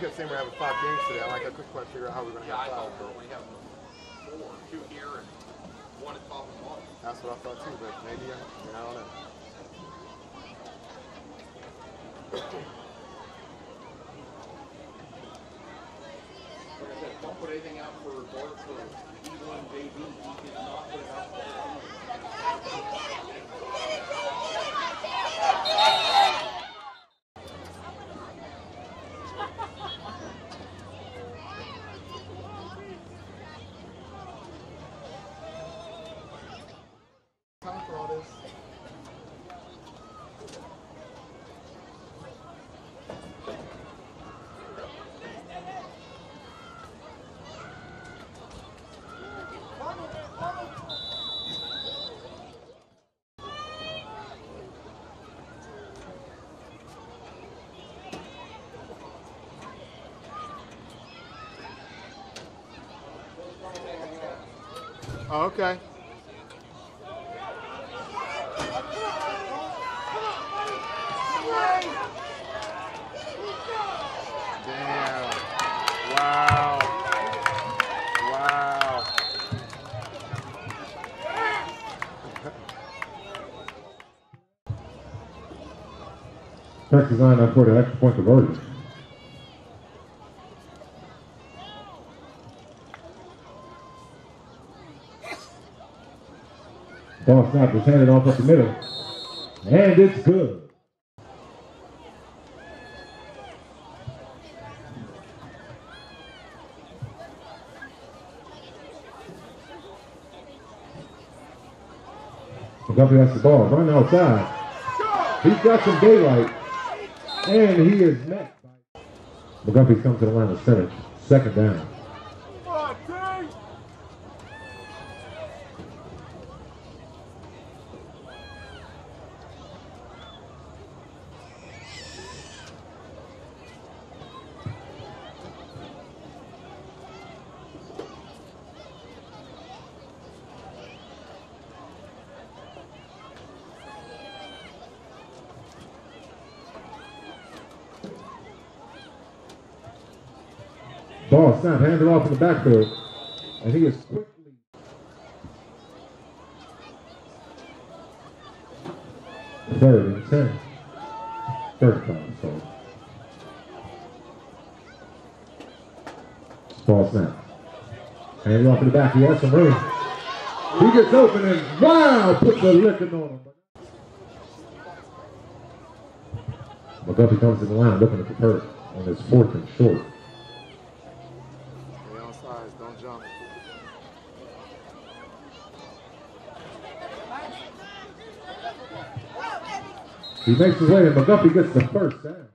kept saying we're having five games today. I'm like, I couldn't quite figure out how we're going to Yeah, I have thought five. we were only having four, two here and one at top of the bottom. That's what I thought too, but maybe, I, I, mean, I don't know. Like I said, don't put anything out for Bart for E1 JV. He did not put it out for Time for all this. Oh, okay. Damn. Wow. Wow. Texas line up for the extra point conversion. Ball snap was handed off up the middle. And it's good. McGuffey has the ball. Run outside. He's got some daylight. And he is met. McGuffey's come to the line of scrimmage. Second down. Ball snap, handed off in the backfield. And he is quickly. Third and ten. Third time, so. Ball snap. Handed off in the back. He has some room. He gets open and wow, put the licking on him. McGuffey comes in the line looking at the perk on his fourth and short. Stay on sides. Don't jump. He makes his way and McGuffey gets the first down.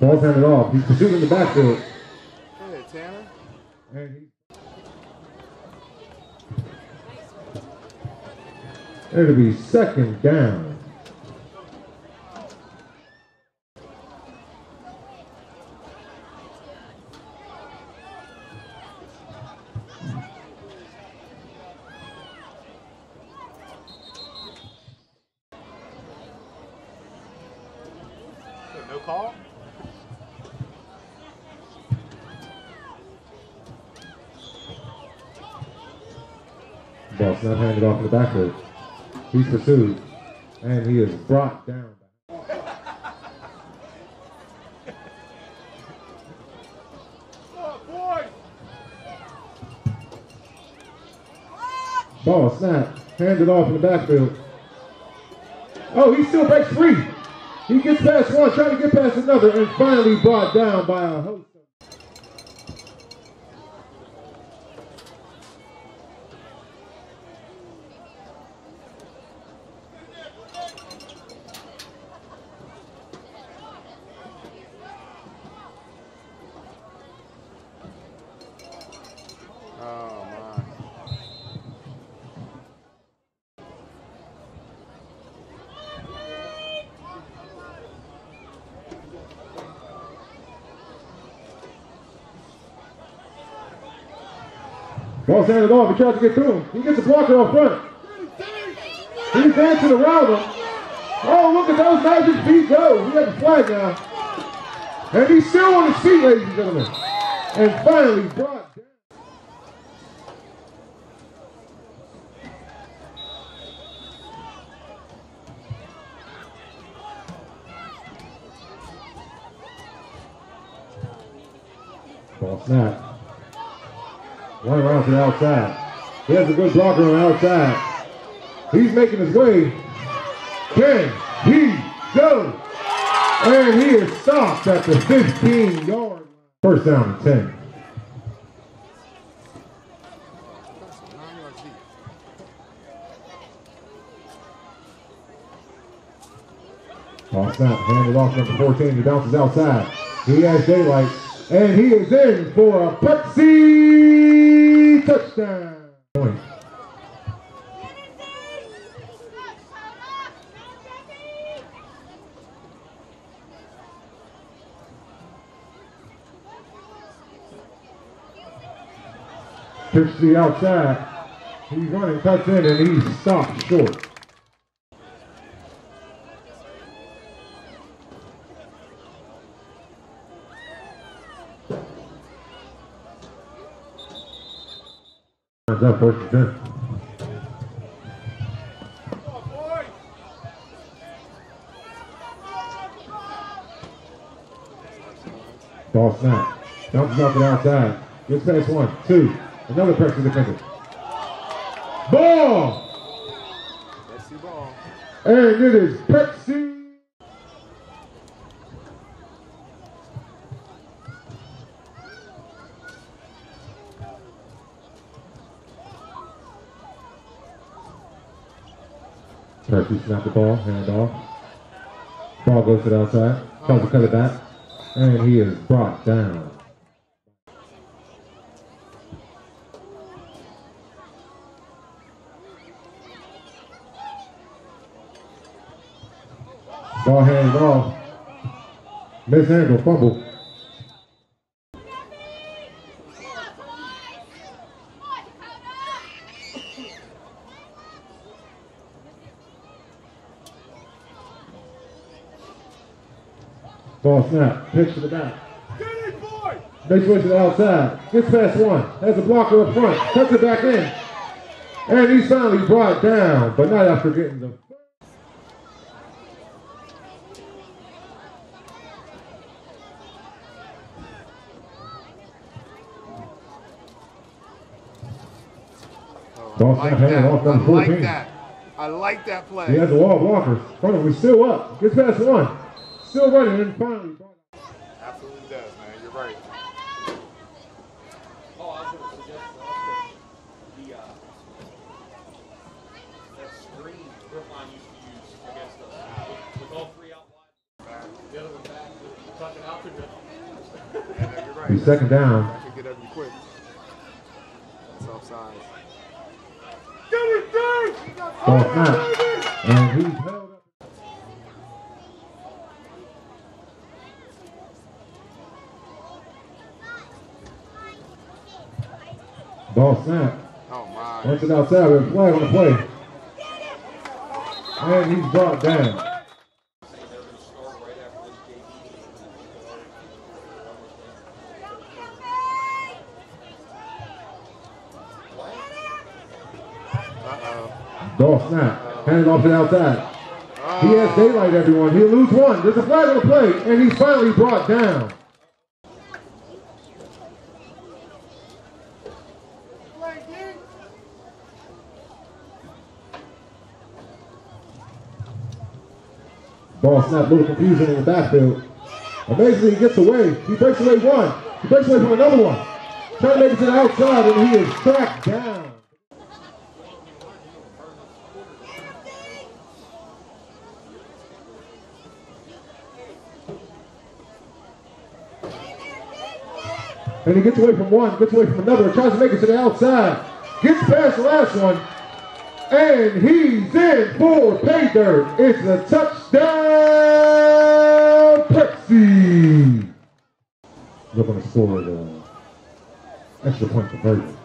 Ball's handed off. He's pursued in the backfield. Hey, Tanner. And. It'll be second down. Ball snap handed off in the backfield. He's pursued. And he is brought down. Ball snap. Handed off in the backfield. Oh, he still breaks free. He gets past one, trying to get past another, and finally brought down by a host. Oh, my. Ball's handed off. He tries to get through him. He gets a blocker up front. He's dancing around him. Oh, look at those magic feet go. He got the flag now. And he's still on his feet, ladies and gentlemen. And finally brought snap. One around to the outside. He has a good blocker on the outside. He's making his way. Can he go? And he is stopped at the 15 yard line. First down and 10. That's nine yards deep. Ball snap, handed off number 14. He bounces outside. He has daylight. And he is in for a Prexy touchdown. Point. The outside. He's running, cuts in, and he's stopped short. Hands up, first and boy! Ball snap. Bounces off the outside. Gets past one, two. Another pressure defender. Ball! Let's ball. And it is Prexy. Prexy snap the ball, hand off. Ball goes to the outside. Tries to cut it back. And he is brought down. Ball handed off. Mishandle, fumble. Ball snap. Pitch to the back. Get it! Makes way to the outside. Gets past one. Has a blocker up front. Cuts it back in. And he's finally brought down, but not after getting the. Ball I snap like off I like 14. that. I like that play. He has a wall of blockers. Front of him. He's still up. Gets past one. Still running and finally Absolutely does, man. You're right. Oh, I was gonna suggest the, uh, that screen Brookline used to use against us, with, with all three out wide. The other one back, tucking out to the, Yeah, you're right. He's second down. I can get up you quick. That's offside. Ball snap. And he's held up. Ball snap. Oh my. Runs it outside with a flag on the play. And he's brought down. saying they're gonna start right after this JV. Ball snap. Handed off the outside. He has oh. daylight, everyone. He'll lose one. There's a flag on the play, and he's finally brought down. Ball snap, A little confusion in the backfield. Amazingly, he gets away. He breaks away one. He breaks away from another one. Trying to make it to the outside, and he is tracked down. And he gets away from one, gets away from another, tries to make it to the outside. Gets past the last one. And he's in for pay dirt. It's a touchdown, Prexy. They're going to score the extra point conversion.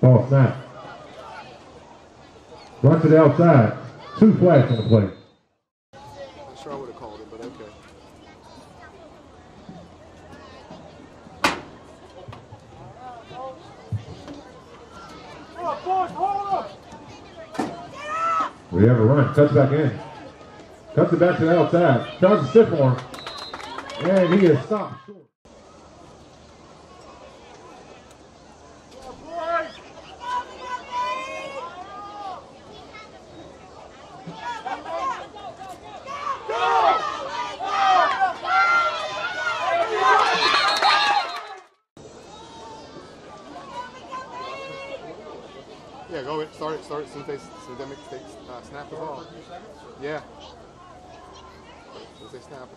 Ball snap. Run to the outside. Two flags on the play. Not sure I would have called it, but okay. We have a run. Cuts back in. Cuts it back to the outside. Tries to stiff arm. And he is stopped Start it. Start it. They, since they, make, they uh, snap the ball. Yeah. Since they snap.